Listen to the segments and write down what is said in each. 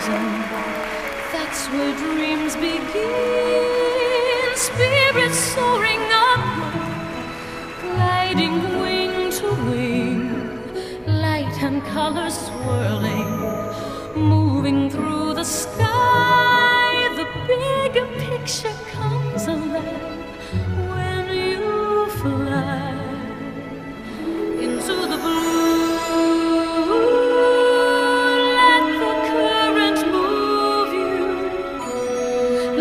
horizon. That's where dreams begin. Spirits soaring upward, gliding wing to wing. Light and colors swirling, moving through the sky. The bigger picture.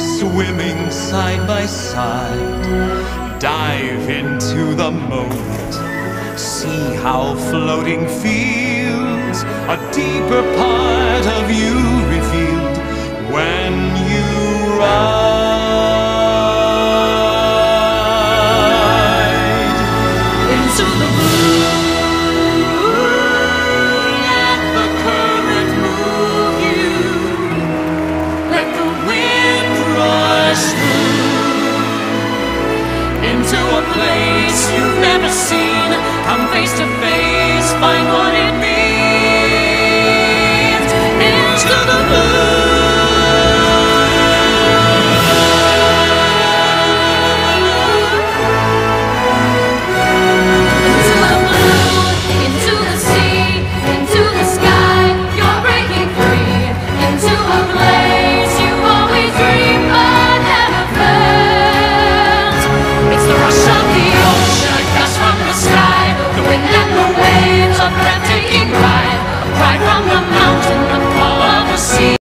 swimming side by side. Dive into the moment, see how floating feels a deeper part of you. play.